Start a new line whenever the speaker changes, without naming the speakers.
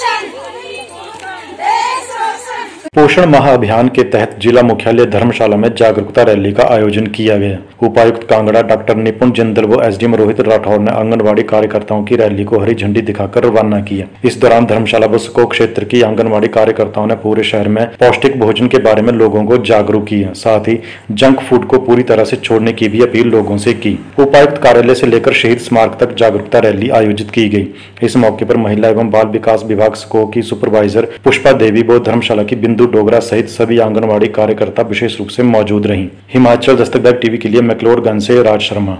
Russian! पोषण माह अभियान के तहत जिला मुख्यालय धर्मशाला में जागरूकता रैली का आयोजन किया गया। उपायुक्त कांगड़ा डॉक्टर निपुण जिंदल व एसडीएम रोहित राठौर ने आंगनबाड़ी कार्यकर्ताओं की रैली को हरी झंडी दिखाकर रवाना किया। इस दौरान धर्मशाला व सुको क्षेत्र की आंगनबाड़ी कार्यकर्ताओं ने पूरे शहर में पौष्टिक भोजन के बारे में लोगों को जागरूक किया। साथ ही जंक फ़ूड को पूरी तरह से छोड़ने की भी अपील लोगों से की। उपायुक्त कार्यालय से लेकर शहीद स्मारक तक जागरूकता रैली आयोजित की गई। इस मौके पर महिला एवं बाल विकास विभाग सुको की सुपरवाइजर पुष्पा देवी व धर्मशाला की बिंदु डोगरा सहित सभी आंगनबाड़ी कार्यकर्ता विशेष रूप से मौजूद रहीं। हिमाचल दस्तक टीवी के लिए मैकलोडगंज से राज शर्मा।